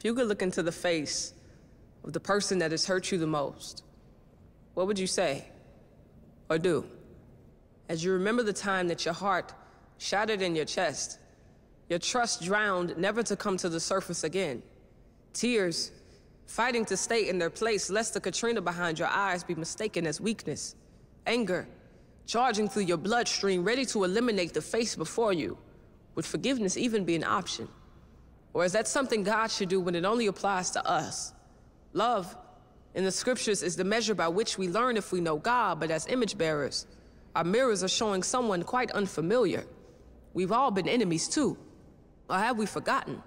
If you could look into the face of the person that has hurt you the most, what would you say or do? As you remember the time that your heart shattered in your chest, your trust drowned, never to come to the surface again. Tears fighting to stay in their place lest the Katrina behind your eyes be mistaken as weakness. Anger charging through your bloodstream, ready to eliminate the face before you. Would forgiveness even be an option? Or is that something God should do when it only applies to us? Love in the scriptures is the measure by which we learn if we know God, but as image bearers, our mirrors are showing someone quite unfamiliar. We've all been enemies too. Or have we forgotten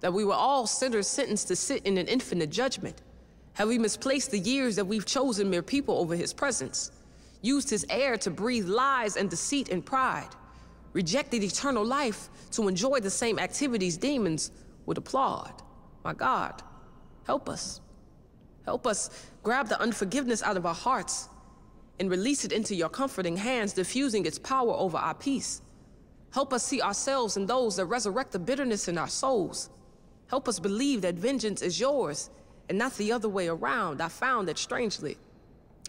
that we were all sinners sentenced to sit in an infinite judgment? Have we misplaced the years that we've chosen mere people over his presence? Used his air to breathe lies and deceit and pride? Rejected eternal life to enjoy the same activities demons would applaud? My God, help us. Help us grab the unforgiveness out of our hearts and release it into your comforting hands, diffusing its power over our peace. Help us see ourselves and those that resurrect the bitterness in our souls. Help us believe that vengeance is yours and not the other way around. I found that strangely.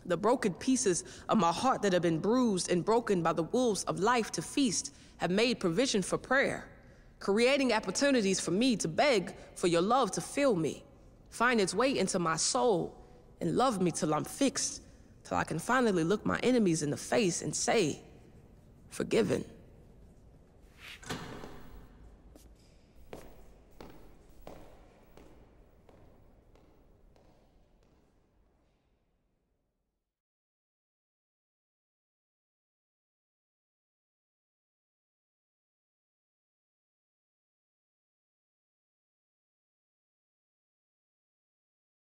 The broken pieces of my heart that have been bruised and broken by the wolves of life to feast have made provision for prayer, creating opportunities for me to beg for your love to fill me find its way into my soul, and love me till I'm fixed, till I can finally look my enemies in the face and say, forgiven.